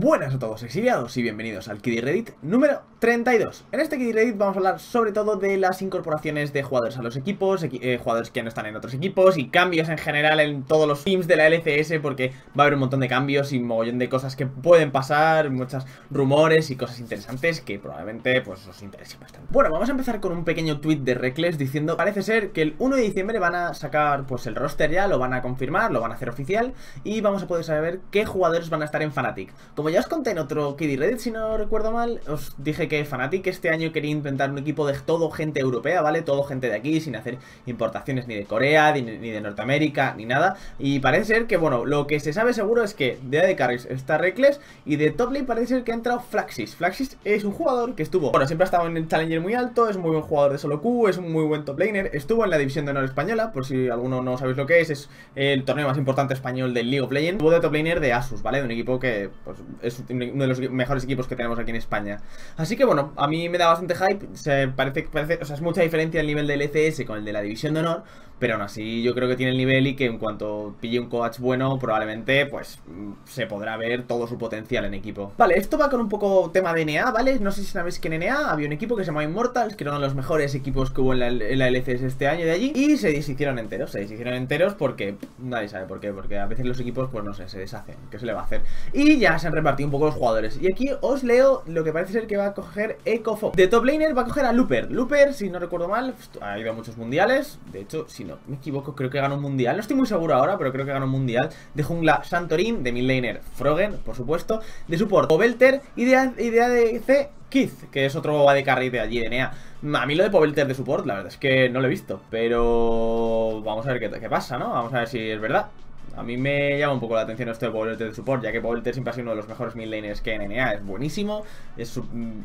Buenas a todos exiliados y bienvenidos al Kiddy Reddit número 32 En este Kiddy Reddit vamos a hablar sobre todo de las incorporaciones de jugadores a los equipos eh, Jugadores que no están en otros equipos y cambios en general en todos los teams de la LCS Porque va a haber un montón de cambios y un mogollón de cosas que pueden pasar Muchos rumores y cosas interesantes que probablemente pues os interesen bastante. Bueno, vamos a empezar con un pequeño tweet de Reckless diciendo Parece ser que el 1 de diciembre van a sacar pues el roster ya, lo van a confirmar, lo van a hacer oficial Y vamos a poder saber qué jugadores van a estar en Fnatic ya os conté en otro Kiddy Reddit, si no recuerdo mal, os dije que Fnatic este año quería inventar un equipo de todo gente europea, ¿vale? Todo gente de aquí, sin hacer importaciones ni de Corea, ni, de Norteamérica, ni nada. Y parece ser que, bueno, lo que se sabe seguro es que de AD Carries está Reckless y de top lane parece ser que ha entrado Flaxis. Flaxis es un jugador que estuvo, bueno, siempre ha estado en el Challenger muy alto, es muy buen jugador de solo Q, es un muy buen top laner, estuvo en la División de Honor Española, por si alguno no sabéis lo que es, es el torneo más importante español del League of Legends. Estuvo de top laner de Asus, ¿vale? De un equipo que, pues, es uno de los mejores equipos que tenemos aquí en España. Así que bueno, a mí me da bastante hype. Se parece, parece, o sea, es mucha diferencia el nivel del ECS con el de la División de Honor. Pero aún así yo creo que tiene el nivel y que en cuanto pille un coach bueno, probablemente pues se podrá ver todo su potencial en equipo. Vale, esto va con un poco tema de NA, ¿vale? No sé si sabéis que en NA había un equipo que se llamaba Immortals, que era uno de los mejores equipos que hubo en la, LCS este año de allí. Y se deshicieron enteros, se deshicieron enteros porque nadie sabe por qué, porque a veces los equipos, pues no sé, se deshacen. ¿Qué se le va a hacer? Y ya se han repartido un poco los jugadores. Y aquí os leo lo que parece ser que va a coger EcoFo. De top laner va a coger a Looper. Looper, si no recuerdo mal, ha ido a muchos mundiales. De hecho, si no me equivoco, creo que ganó un mundial. No estoy muy seguro ahora, pero creo que ganó un mundial. De jungla Santorin, de midlaner Frogen, por supuesto. De support Pobelter y de, de ADC Keith, que es otro AD de allí de NEA. A mí lo de Pobelter de support, la verdad es que no lo he visto. Pero vamos a ver qué, qué pasa, ¿no? Vamos a ver si es verdad. A mí me llama un poco la atención esto de Pobelter de support, ya que Pobelter siempre ha sido uno de los mejores midlaners que en NA. Es buenísimo. Es,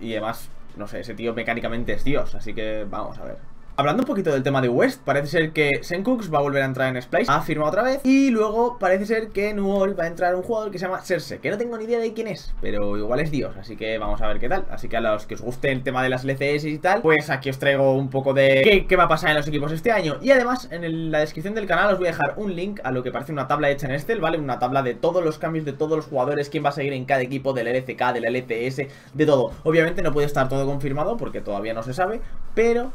y además, no sé, ese tío mecánicamente es Dios. Así que vamos a ver. Hablando un poquito del tema de West, parece ser que Sencooks va a volver a entrar en Splice, ha firmado otra vez, y luego parece ser que en va a entrar un jugador que se llama Serse, que no tengo ni idea de quién es, pero igual es Dios, así que vamos a ver qué tal. Así que a los que os guste el tema de las LCS y tal, pues aquí os traigo un poco de qué, va a pasar en los equipos este año. Y además, en la descripción del canal os voy a dejar un link a lo que parece una tabla hecha en Excel, ¿vale? Una tabla de todos los cambios de todos los jugadores, quién va a seguir en cada equipo del LCK, del LCS, de todo. Obviamente no puede estar todo confirmado porque todavía no se sabe, pero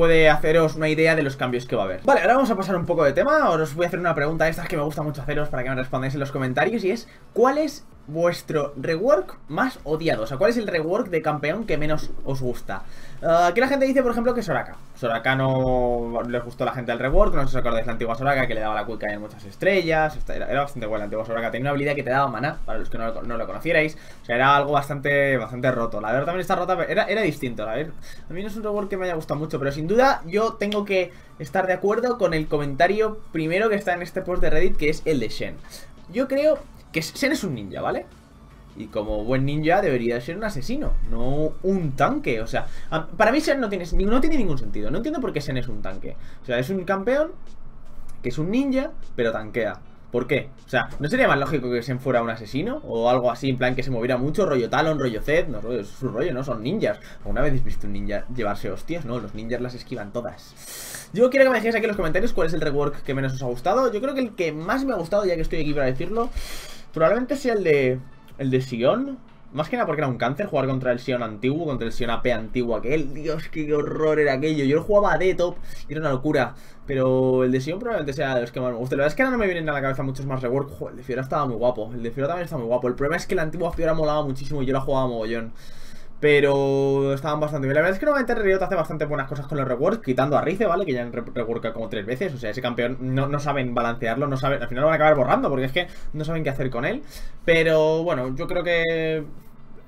puede haceros una idea de los cambios que va a haber. Vale, ahora vamos a pasar un poco de tema. Os voy a hacer una pregunta de estas que me gusta mucho haceros para que me respondáis en los comentarios Y es, ¿cuál es vuestro rework más odiado? O sea, ¿cuál es el rework de campeón que menos os gusta? Ah, aquí la gente dice, por ejemplo, que Soraka Soraka no le gustó a la gente el rework No sé si os acordáis la antigua Soraka que le daba la quick en muchas estrellas era, bastante buena la antigua Soraka Tenía una habilidad que te daba mana, para los que no, lo conocierais O sea, era algo bastante bastante roto La verdad también está rota, era, era distinto, a A mí no es un rework que me haya gustado mucho Pero sin duda yo tengo que estar de acuerdo con el comentario primero que está en este post de Reddit Que es el de Shen Yo creo que Shen es un ninja, ¿vale? Y como buen ninja debería ser un asesino, no un tanque. O sea, para mí Shen no tiene, no tiene ningún sentido. No entiendo por qué Shen es un tanque. O sea, es un campeón que es un ninja, pero tanquea. ¿Por qué? O sea, ¿no sería más lógico que Shen fuera un asesino? O algo así, en plan que se moviera mucho, rollo Talon, rollo Zed, no, es su rollo, ¿no? Son ninjas. ¿Alguna vez habéis visto un ninja llevarse hostias? No, los ninjas las esquivan todas. Yo quiero que me dejéis aquí en los comentarios cuál es el rework que menos os ha gustado. Yo creo que el que más me ha gustado, ya que estoy aquí para decirlo, probablemente sea el de el de Sion, más que nada porque era un cáncer jugar contra el Sion antiguo, contra el Sion AP antiguo aquel. Dios, qué horror era aquello. Yo lo jugaba a D-Top y era una locura. Pero el de Sion probablemente sea de los que más me gusta. La verdad es que ahora no me vienen a la cabeza muchos más rework. el de Fiora estaba muy guapo. El de Fiora también está muy guapo. El problema es que el antiguo Fiora molaba muchísimo y yo la jugaba mogollón. Pero estaban bastante bien. La verdad es que normalmente Riot hace bastante buenas cosas con los rewards, quitando a Rice, ¿vale? Que ya han reworkado como tres veces. O sea, ese campeón no, no, saben balancearlo, no saben. Al final lo van a acabar borrando, porque es que no saben qué hacer con él. Pero bueno, yo creo que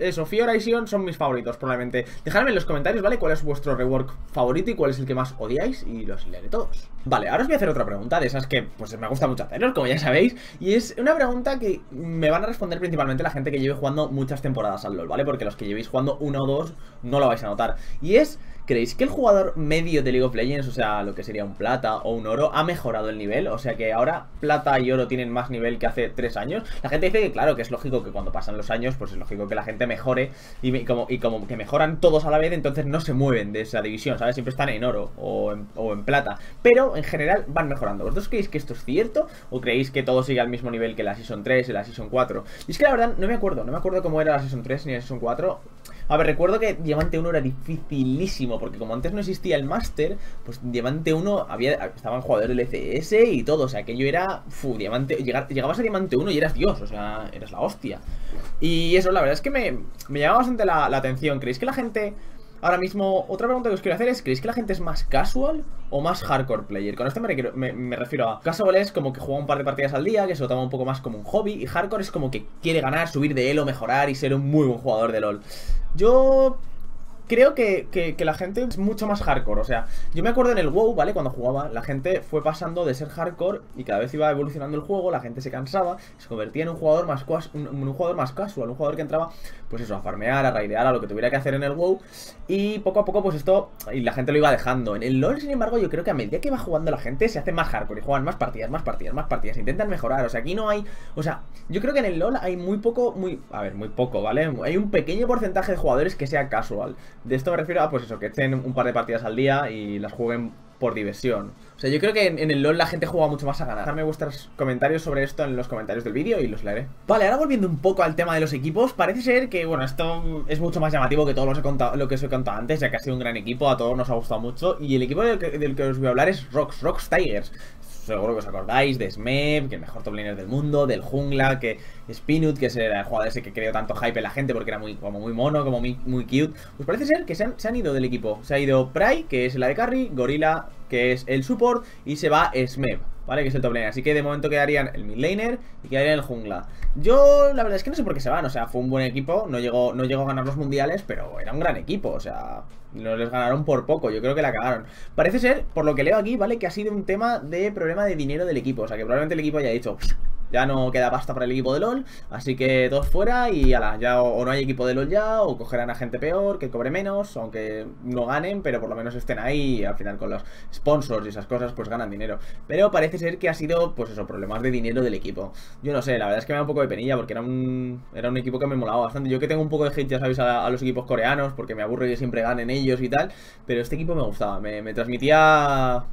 eso, Fiora y Sion son mis favoritos probablemente Dejadme en los comentarios, ¿vale? ¿Cuál es vuestro rework favorito y cuál es el que más odiáis? Y los leeré todos Vale, ahora os voy a hacer otra pregunta de esas que pues me gusta mucho haceros, como ya sabéis Y es una pregunta que me van a responder principalmente la gente que lleve jugando muchas temporadas al LoL, ¿vale? Porque los que llevéis jugando una o dos no lo vais a notar Y es ¿creéis que el jugador medio de League of Legends, o sea, lo que sería un plata o un oro, ha mejorado el nivel? O sea, que ahora plata y oro tienen más nivel que hace tres años. La gente dice que, claro, que es lógico que cuando pasan los años, pues es lógico que la gente mejore y como, y como que mejoran todos a la vez, entonces no se mueven de esa división, ¿sabes? Siempre están en oro o en, o en plata. Pero en general van mejorando. ¿Vosotros creéis que esto es cierto? ¿O creéis que todo sigue al mismo nivel que la Season 3 y la Season 4? Y es que la verdad no me acuerdo, no me acuerdo cómo era la Season 3 ni la Season 4. A ver, recuerdo que Diamante 1 era dificilísimo, porque como antes no existía el Master, pues Diamante 1 había, estaban jugadores LCS y todo, o sea, que yo era, fu, Diamante, llegabas a Diamante 1 y eras Dios, o sea, eras la hostia. Y eso, la verdad es que me, me llamaba bastante la, la atención. ¿Creéis que la gente Ahora mismo, otra pregunta que os quiero hacer es, ¿creéis que la gente es más casual o más hardcore player? Con esto me, me, refiero a... Casual es como que juega un par de partidas al día, que se lo toma un poco más como un hobby, y hardcore es como que quiere ganar, subir de elo, mejorar y ser un muy buen jugador de LoL. Yo creo que, que, la gente es mucho más hardcore. O sea, yo me acuerdo en el WoW, ¿vale? Cuando jugaba, la gente fue pasando de ser hardcore y cada vez iba evolucionando el juego, la gente se cansaba, se convertía en un jugador más un, jugador más casual, un jugador que entraba, pues eso, a farmear, a raidear, a lo que tuviera que hacer en el WoW. Y poco a poco, pues esto, y la gente lo iba dejando. En el LoL, sin embargo, yo creo que a medida que va jugando la gente, se hace más hardcore y juegan más partidas, más partidas, más partidas, intentan mejorar. O sea, aquí no hay. O sea, yo creo que en el LoL hay muy poco, muy. A ver, muy poco, ¿vale? Hay un pequeño porcentaje de jugadores que sea casual. De esto me refiero a, pues eso, que estén un par de partidas al día y las jueguen por diversión. O sea, yo creo que en, el LoL la gente juega mucho más a ganar. Dejadme vuestros comentarios sobre esto en los comentarios del vídeo y los leeré. Vale, ahora volviendo un poco al tema de los equipos, parece ser que, bueno, esto es mucho más llamativo que todo lo, contado, lo que os he contado antes, ya que ha sido un gran equipo, a todos nos ha gustado mucho. Y el equipo del que, del que os voy a hablar es Rocks, Rocks Tigers seguro que os acordáis de Smeb, que el mejor top laner del mundo, del jungla, que Spinut, que es el jugador ese que creó tanto hype en la gente porque era muy, como muy mono, como muy, muy cute. Pues parece ser que se han, ido del equipo. Se ha ido Pry, que es la de carry, Gorilla, que es el support, y se va Smeb. ¿Vale? Que es el top laner. Así que de momento quedarían el mid laner y quedaría el jungla. Yo, la verdad es que no sé por qué se van. O sea, fue un buen equipo. No llegó, no llegó a ganar los mundiales, pero era un gran equipo. O sea, no les ganaron por poco. Yo creo que la cagaron. Parece ser, por lo que leo aquí, ¿vale? Que ha sido un tema de problema de dinero del equipo. O sea, que probablemente el equipo haya dicho, ya no queda pasta para el equipo de LOL, así que todos fuera y ala, ya o, no hay equipo de LOL ya, o cogerán a gente peor, que cobre menos, aunque no ganen, pero por lo menos estén ahí y al final con los sponsors y esas cosas pues ganan dinero. Pero parece ser que ha sido, pues eso, problemas de dinero del equipo. Yo no sé, la verdad es que me da un poco de penilla porque era un, era un equipo que me molaba bastante. Yo que tengo un poco de hate, ya sabéis, a, los equipos coreanos porque me aburre que siempre ganen ellos y tal, pero este equipo me gustaba, me, me transmitía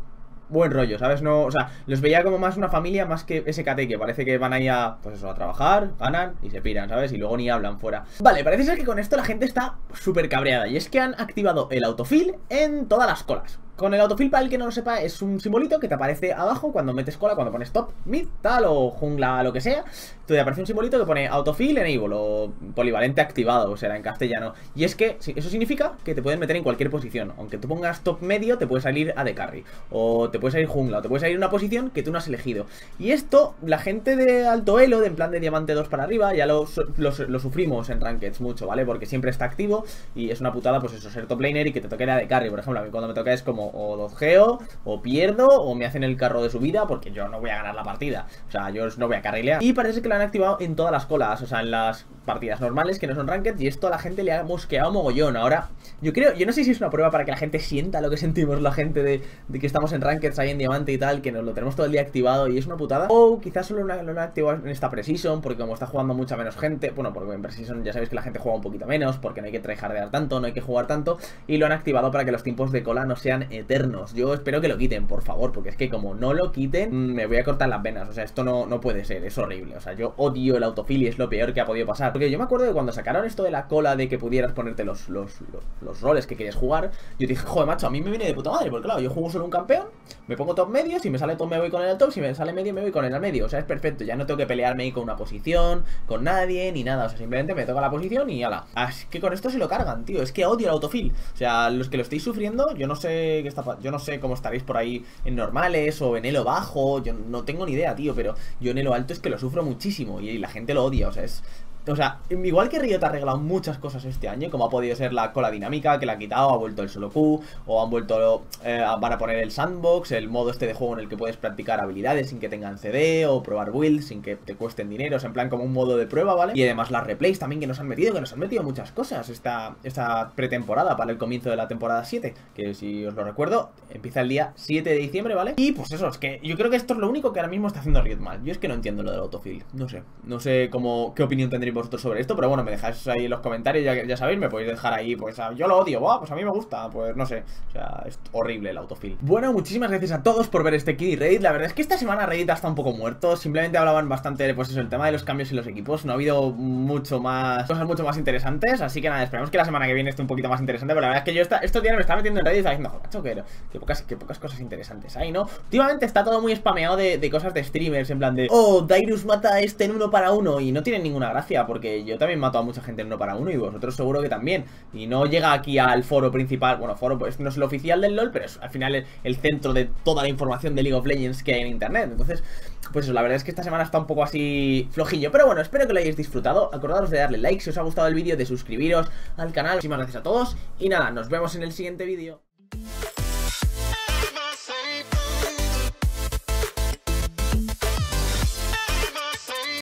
buen rollo, ¿sabes? No, o sea, los veía como más una familia más que SKT, que parece que van ahí a, pues eso, a trabajar, ganan y se piran, ¿sabes? Y luego ni hablan fuera. Vale, parece ser que con esto la gente está súper cabreada, y es que han activado el autofill en todas las colas. Con el autofill, para el que no lo sepa, es un simbolito que te aparece abajo cuando metes cola, cuando pones top, mid, tal, o jungla, lo que sea. Te aparece un simbolito que pone autofill enable o polivalente activado, o será en castellano. Y es que eso significa que te pueden meter en cualquier posición. Aunque tú pongas top medio, te puede salir a de carry. O te puede salir jungla, o te puede salir una posición que tú no has elegido. Y esto, la gente de alto elo, de en plan de diamante 2 para arriba, ya lo, sufrimos en rankeds mucho, ¿vale? Porque siempre está activo y es una putada, pues eso, ser top laner y que te toque la de carry. Por ejemplo, a mí cuando me toca es como o dojeo, o pierdo, o me hacen el carro de su vida, porque yo no voy a ganar la partida. O sea, yo no voy a carrilear. Y parece que lo han activado en todas las colas, o sea, en las partidas normales que no son ranked, y esto a la gente le ha mosqueado mogollón. Ahora, yo creo, yo no sé si es una prueba para que la gente sienta lo que sentimos la gente de, que estamos en rankeds ahí en diamante y tal, que nos lo tenemos todo el día activado y es una putada. O quizás solo lo han activado en esta precision, porque como está jugando mucha menos gente, bueno, porque en precision ya sabéis que la gente juega un poquito menos, porque no hay que tryhardear tanto, no hay que jugar tanto, y lo han activado para que los tiempos de cola no sean eternos. Yo espero que lo quiten, por favor, porque es que como no lo quiten, mm, me voy a cortar las venas. O sea, esto no, no puede ser, es horrible. O sea, yo odio el autofill y es lo peor que ha podido pasar. Porque yo me acuerdo de cuando sacaron esto de la cola de que pudieras ponerte los, los, los, roles que querías jugar, yo dije, joder, macho, a mí me viene de puta madre, porque claro, yo juego solo un campeón, me pongo top medio, si me sale top me voy con el top, si me sale medio me voy con el al medio. O sea, es perfecto, ya no tengo que pelearme ahí con una posición, con nadie, ni nada. O sea, simplemente me toca la posición y ala. Así que con esto se lo cargan, tío. Es que odio el autofill. O sea, los que lo estéis sufriendo, yo no sé está yo no sé cómo estaréis por ahí en normales o en elo bajo. Yo no tengo ni idea, tío, pero yo en elo alto es que lo sufro muchísimo y la gente lo odia. O sea, es o sea, igual que Riot ha arreglado muchas cosas este año, como ha podido ser la cola dinámica, que la ha quitado, ha vuelto el solo Q, o han vuelto, eh, van a poner el sandbox, el modo este de juego en el que puedes practicar habilidades sin que tengan CD, o probar builds sin que te cuesten dinero, o sea, en plan como un modo de prueba, ¿vale? Y además las replays también que nos han metido, que nos han metido muchas cosas esta, esta pretemporada para el comienzo de la temporada 7, que si os lo recuerdo, empieza el día 7 de diciembre, ¿vale? Y pues eso, es que yo creo que esto es lo único que ahora mismo está haciendo Riot mal. Yo es que no entiendo lo del autofill, no sé, no sé cómo, qué opinión vosotros sobre esto, pero bueno, me dejáis ahí en los comentarios, ya, ya sabéis, me podéis dejar ahí, pues yo lo odio, pues a mí me gusta, pues no sé, o sea, es horrible el autofill. Bueno, muchísimas gracias a todos por ver este Kid y Reddit, la verdad es que esta semana Reddit está un poco muerto, simplemente hablaban bastante, pues eso, el tema de los cambios en los equipos, no ha habido mucho más, cosas mucho más interesantes, así que nada, esperemos que la semana que viene esté un poquito más interesante, pero la verdad es que yo esta, estos días me estaba metiendo en Reddit y estaba diciendo, macho, que, que, pocas, que pocas cosas interesantes hay, ¿no? Últimamente está todo muy spameado de, de cosas de streamers, en plan de, oh, Dairus mata a este en uno para uno, y no tiene ninguna gracia, porque yo también mato a mucha gente en uno para uno, y vosotros seguro que también, y no llega aquí al foro principal, bueno, foro pues no es el oficial del LoL, pero es al final el, centro de toda la información de League of Legends que hay en internet, entonces, pues eso, la verdad es que esta semana está un poco así flojillo, pero bueno, espero que lo hayáis disfrutado, acordaros de darle like si os ha gustado el vídeo, de suscribiros al canal, muchísimas gracias a todos, y nada, nos vemos en el siguiente vídeo.